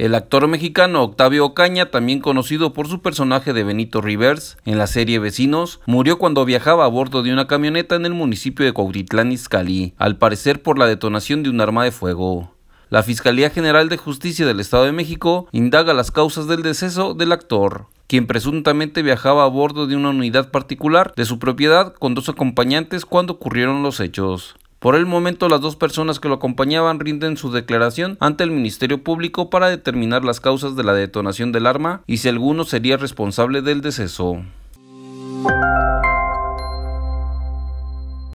El actor mexicano Octavio Ocaña, también conocido por su personaje de Benito Rivers en la serie Vecinos, murió cuando viajaba a bordo de una camioneta en el municipio de Cuautitlán Izcalli, al parecer por la detonación de un arma de fuego. La Fiscalía General de Justicia del Estado de México indaga las causas del deceso del actor, quien presuntamente viajaba a bordo de una unidad particular de su propiedad con dos acompañantes cuando ocurrieron los hechos. Por el momento, las dos personas que lo acompañaban rinden su declaración ante el Ministerio Público para determinar las causas de la detonación del arma y si alguno sería responsable del deceso.